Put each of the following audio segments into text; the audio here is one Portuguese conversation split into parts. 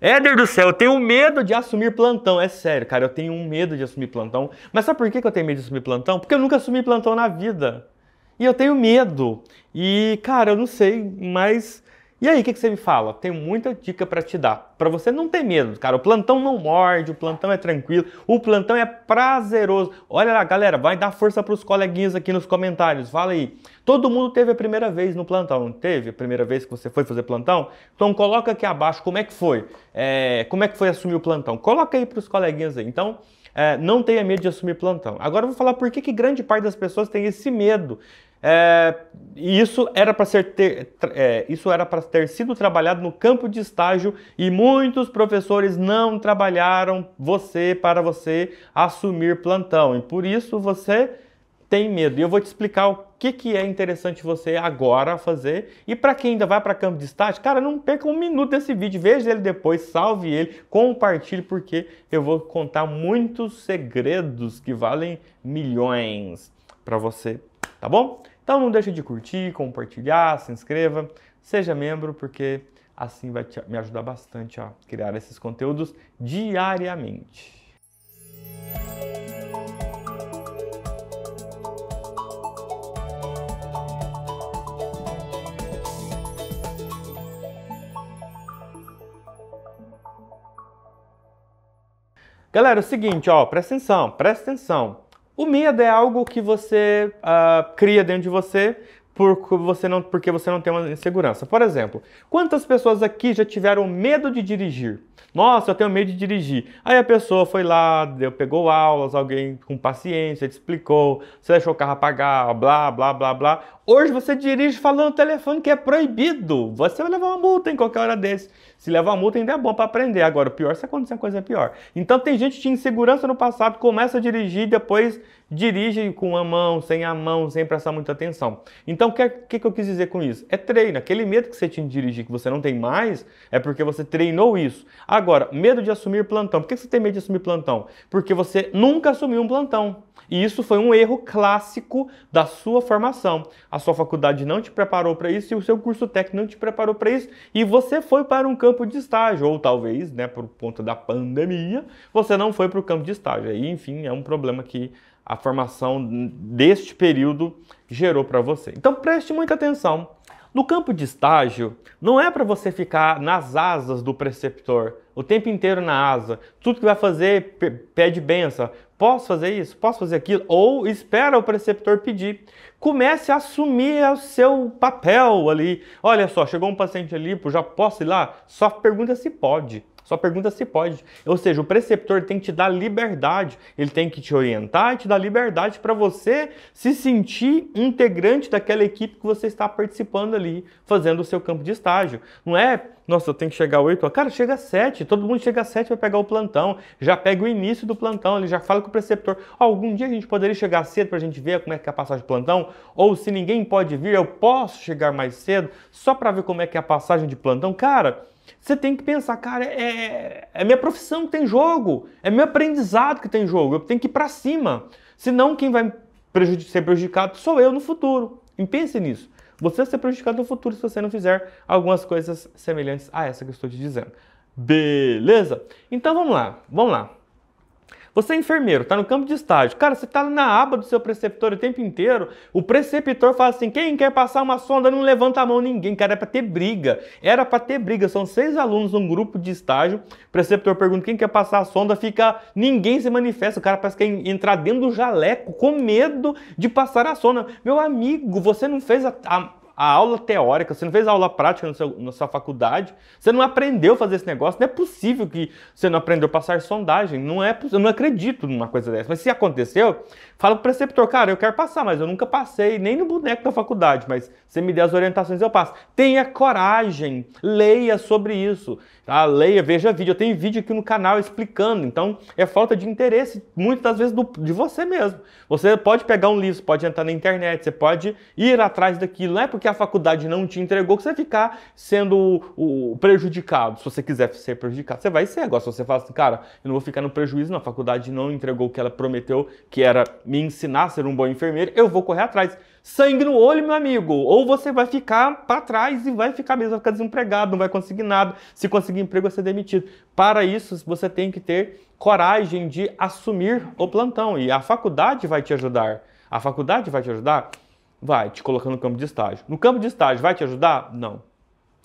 Éder do céu, eu tenho medo de assumir plantão. É sério, cara, eu tenho um medo de assumir plantão. Mas sabe por que eu tenho medo de assumir plantão? Porque eu nunca assumi plantão na vida. E eu tenho medo. E, cara, eu não sei, mas e aí, o que, que, você me fala? Tenho muita dica para te dar. Para você não ter medo, cara. O plantão não morde, o plantão é tranquilo, o plantão é prazeroso. Olha lá, galera, vai dar força para os coleguinhas aqui nos comentários. Fala aí. Todo mundo teve a primeira vez no plantão, não teve? A primeira vez que você foi fazer plantão? Então coloca aqui abaixo como é que foi. É, como é que foi assumir o plantão? Coloca aí para os coleguinhas aí. Então, é, não tenha medo de assumir plantão. Agora eu vou falar por que, que grande parte das pessoas tem esse medo é, e isso era para ser ter, é, isso era para ter sido trabalhado no campo de estágio e muitos professores não trabalharam você para você assumir plantão e por isso você tem medo. E eu vou te explicar o que, que é interessante você agora fazer. E para quem ainda vai para campo de estágio, cara, não perca um minuto desse vídeo, veja ele depois, salve ele, compartilhe, porque eu vou contar muitos segredos que valem milhões para você, tá bom? Então não deixe de curtir, compartilhar, se inscreva, seja membro, porque assim vai te, me ajudar bastante a criar esses conteúdos diariamente. Galera, é o seguinte, ó, presta atenção, presta atenção. O medo é algo que você uh, cria dentro de você porque você, não, porque você não tem uma insegurança. Por exemplo, quantas pessoas aqui já tiveram medo de dirigir? Nossa, eu tenho medo de dirigir. Aí a pessoa foi lá, deu, pegou aulas, alguém com paciência, te explicou, você deixou o carro apagar, blá, blá, blá, blá. Hoje você dirige falando no telefone que é proibido. Você vai levar uma multa em qualquer hora desse. Se levar uma multa ainda é bom para aprender. Agora, o pior é se acontecer uma coisa pior. Então tem gente que tinha insegurança no passado, começa a dirigir, depois dirige com a mão, sem a mão, sem prestar muita atenção. Então o que, que, que eu quis dizer com isso? É treino. Aquele medo que você tinha de dirigir que você não tem mais, é porque você treinou isso. Agora, medo de assumir plantão. Por que você tem medo de assumir plantão? Porque você nunca assumiu um plantão. E isso foi um erro clássico da sua formação. A sua faculdade não te preparou para isso e o seu curso técnico não te preparou para isso e você foi para um campo de estágio, ou talvez, né, por conta da pandemia, você não foi para o campo de estágio. Aí, enfim, é um problema que a formação deste período gerou para você. Então preste muita atenção. No campo de estágio, não é para você ficar nas asas do preceptor, o tempo inteiro na asa. Tudo que vai fazer, pede benção. Posso fazer isso? Posso fazer aquilo? Ou espera o preceptor pedir. Comece a assumir o seu papel ali. Olha só, chegou um paciente ali, já posso ir lá? Só pergunta se pode. Só pergunta se pode. Ou seja, o preceptor tem que te dar liberdade, ele tem que te orientar e te dar liberdade para você se sentir integrante daquela equipe que você está participando ali, fazendo o seu campo de estágio. Não é, nossa, eu tenho que chegar às 8, cara, chega às 7, todo mundo chega às 7 para pegar o plantão, já pega o início do plantão, ele já fala com o preceptor, oh, algum dia a gente poderia chegar cedo para a gente ver como é que é a passagem de plantão, ou se ninguém pode vir, eu posso chegar mais cedo, só para ver como é que é a passagem de plantão. Cara, você tem que pensar, cara, é, é minha profissão que tem jogo, é meu aprendizado que tem jogo, eu tenho que ir para cima. Senão quem vai ser prejudicado sou eu no futuro. E pense nisso. Você vai ser prejudicado no futuro se você não fizer algumas coisas semelhantes a essa que eu estou te dizendo. Beleza? Então vamos lá, vamos lá. Você é enfermeiro, está no campo de estágio. Cara, você está na aba do seu preceptor o tempo inteiro. O preceptor fala assim: quem quer passar uma sonda não levanta a mão ninguém. Cara, é para ter briga. Era para ter briga. São seis alunos num grupo de estágio. O preceptor pergunta quem quer passar a sonda, fica. Ninguém se manifesta. O cara parece que quer entrar dentro do jaleco com medo de passar a sonda. Meu amigo, você não fez a, a a aula teórica, você não fez aula prática no seu, na sua faculdade, você não aprendeu a fazer esse negócio, não é possível que você não aprendeu a passar sondagem, não é, eu não acredito numa coisa dessa. Mas se aconteceu, fala pro preceptor, cara, eu quero passar, mas eu nunca passei nem no boneco da faculdade, mas você me der as orientações, eu passo. Tenha coragem, leia sobre isso, tá? leia, veja vídeo, eu tenho vídeo aqui no canal explicando, então é falta de interesse, muitas das vezes, do, de você mesmo. Você pode pegar um livro, pode entrar na internet, você pode ir atrás daquilo, não é porque a faculdade não te entregou que você vai ficar sendo o, o prejudicado. Se você quiser ser prejudicado, você vai ser. Agora, se você fala assim, cara, eu não vou ficar no prejuízo, não, a faculdade não entregou o que ela prometeu, que era me ensinar a ser um bom enfermeiro, eu vou correr atrás. Sangue no olho, meu amigo. Ou você vai ficar para trás e vai ficar mesmo, vai ficar desempregado, não vai conseguir nada. Se conseguir emprego, vai ser demitido. Para isso, você tem que ter coragem de assumir o plantão. E a faculdade vai te ajudar. A faculdade vai te ajudar? Vai, te colocando no campo de estágio. No campo de estágio, vai te ajudar? Não.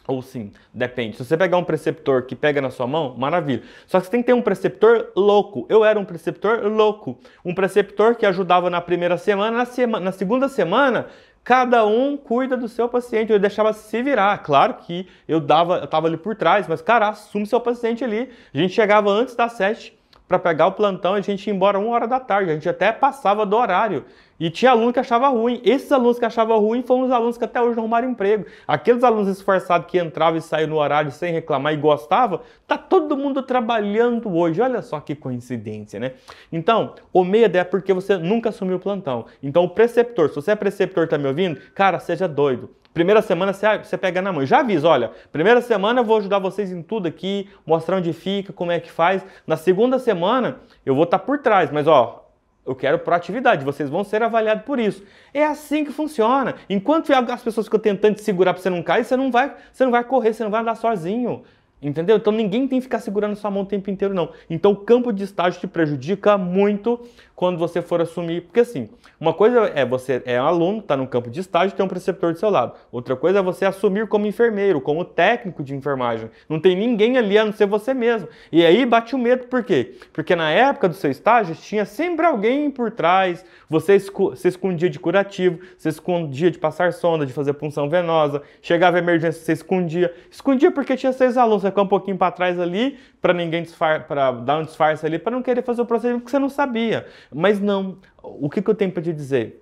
Ou sim, depende. Se você pegar um preceptor que pega na sua mão, maravilha. Só que você tem que ter um preceptor louco. Eu era um preceptor louco. Um preceptor que ajudava na primeira semana, na, sema, na segunda semana, cada um cuida do seu paciente. Eu deixava se virar. Claro que eu dava, eu tava ali por trás, mas cara, assume seu paciente ali. A gente chegava antes das sete para pegar o plantão, a gente ia embora uma hora da tarde. A gente até passava do horário. E tinha aluno que achava ruim. Esses alunos que achavam ruim foram os alunos que até hoje não arrumaram emprego. Aqueles alunos esforçados que entravam e saíam no horário sem reclamar e gostavam, tá todo mundo trabalhando hoje. Olha só que coincidência, né? Então, o medo é porque você nunca assumiu o plantão. Então, o preceptor, se você é preceptor tá me ouvindo, cara, seja doido. Primeira semana você pega na mão. Já aviso, olha, primeira semana eu vou ajudar vocês em tudo aqui, mostrar onde fica, como é que faz. Na segunda semana eu vou estar tá por trás, mas ó, eu quero proatividade, vocês vão ser avaliados por isso. É assim que funciona. Enquanto as pessoas ficam tentando te segurar para você não cair, você não vai, você não vai correr, você não vai andar sozinho. Entendeu? Então ninguém tem que ficar segurando sua mão o tempo inteiro, não. Então o campo de estágio te prejudica muito quando você for assumir. Porque assim, uma coisa é você é um aluno, está no campo de estágio tem um preceptor do seu lado. Outra coisa é você assumir como enfermeiro, como técnico de enfermagem. Não tem ninguém ali a não ser você mesmo. E aí bate o medo, por quê? Porque na época do seu estágio tinha sempre alguém por trás, você se escondia de curativo, você escondia de passar sonda, de fazer punção venosa, chegava a emergência, você escondia. Escondia porque tinha seis alunos, ficava um pouquinho para trás ali, para ninguém para dar um disfarce ali, para não querer fazer o procedimento que você não sabia. Mas não, o que, que eu tenho para te dizer?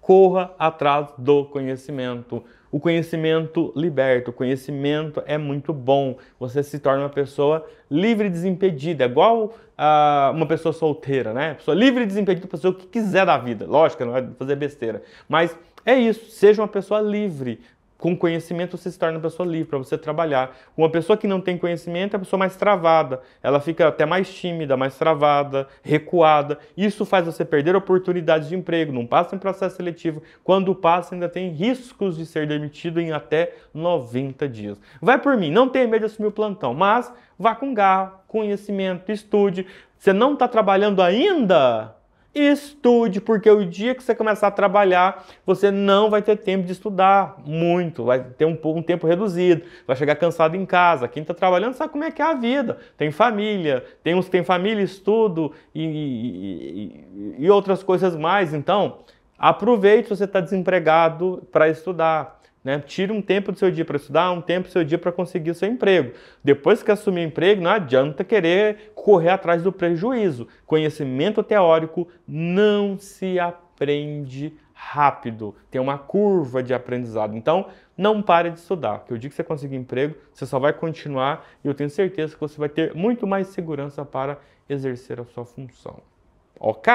Corra atrás do conhecimento. O conhecimento liberta, o conhecimento é muito bom. Você se torna uma pessoa livre e desimpedida, igual uh, uma pessoa solteira, né? Pessoa livre e desimpedida, pessoa que quiser da vida. Lógico, não vai fazer besteira. Mas é isso, seja uma pessoa livre. Com conhecimento você se torna uma pessoa livre para você trabalhar. Uma pessoa que não tem conhecimento é a pessoa mais travada. Ela fica até mais tímida, mais travada, recuada. Isso faz você perder oportunidades de emprego. Não passa em processo seletivo. Quando passa, ainda tem riscos de ser demitido em até 90 dias. Vai por mim, não tenha medo de assumir o plantão, mas vá com garra, conhecimento, estude. Você não está trabalhando ainda? Estude, porque o dia que você começar a trabalhar, você não vai ter tempo de estudar muito, vai ter um, um tempo reduzido, vai chegar cansado em casa. Quem está trabalhando sabe como é que é a vida. Tem família, tem uns que tem família, estudo e, e, e outras coisas mais. Então, aproveite se você está desempregado para estudar. Né? Tire um tempo do seu dia para estudar, um tempo do seu dia para conseguir o seu emprego. Depois que assumir o emprego, não adianta querer correr atrás do prejuízo. Conhecimento teórico não se aprende rápido, tem uma curva de aprendizado. Então, não pare de estudar, que o dia que você conseguir emprego, você só vai continuar e eu tenho certeza que você vai ter muito mais segurança para exercer a sua função. Ok?